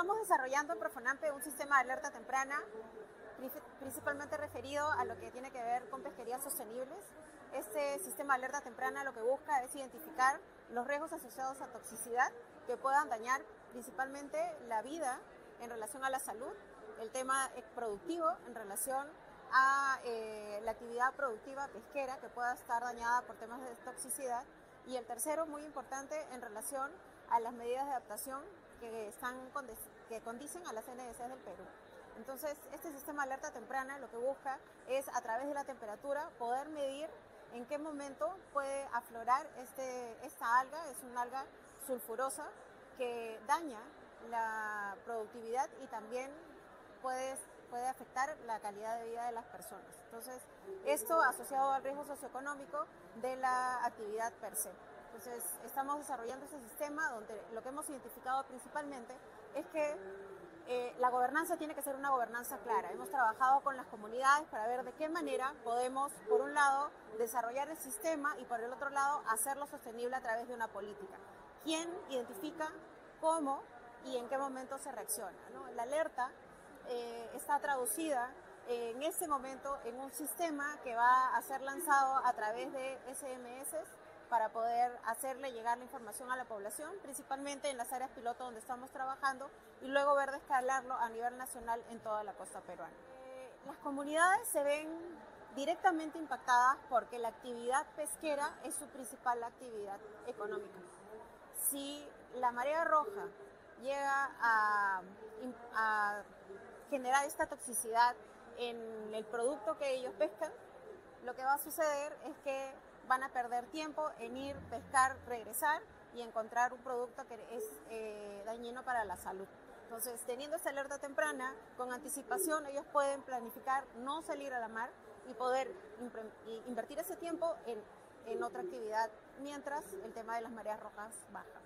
Estamos desarrollando en Profonampe un sistema de alerta temprana principalmente referido a lo que tiene que ver con pesquerías sostenibles. Este sistema de alerta temprana lo que busca es identificar los riesgos asociados a toxicidad que puedan dañar principalmente la vida en relación a la salud, el tema productivo en relación a eh, la actividad productiva pesquera que pueda estar dañada por temas de toxicidad y el tercero muy importante en relación a las medidas de adaptación que, están, condicen a las NDCs del Perú. Entonces, este sistema de alerta temprana lo que busca es a través de la temperatura poder medir en qué momento puede aflorar este, esta alga, es una alga sulfurosa que daña la productividad y también puede, puede afectar la calidad de vida de las personas. Entonces, esto asociado al riesgo socioeconómico de la actividad per se. Entonces, estamos desarrollando ese sistema donde lo que hemos identificado principalmente es que eh, la gobernanza tiene que ser una gobernanza clara. Hemos trabajado con las comunidades para ver de qué manera podemos, por un lado, desarrollar el sistema y por el otro lado, hacerlo sostenible a través de una política. ¿Quién identifica cómo y en qué momento se reacciona? La alerta eh, está traducida en ese momento en un sistema que va a ser lanzado a través de SMS para poder hacerle llegar la información a la población, principalmente en las áreas piloto donde estamos trabajando y luego ver de escalarlo a nivel nacional en toda la costa peruana. Eh, las comunidades se ven directamente impactadas porque la actividad pesquera es su principal actividad económica. Si la marea roja llega a, a generar esta toxicidad en el producto que ellos pescan, lo que va a suceder es que van a perder tiempo en ir, pescar, regresar y encontrar un producto que es eh, dañino para la salud. Entonces, teniendo esta alerta temprana, con anticipación ellos pueden planificar no salir a la mar y poder invertir ese tiempo en, en otra actividad mientras el tema de las mareas rojas baja.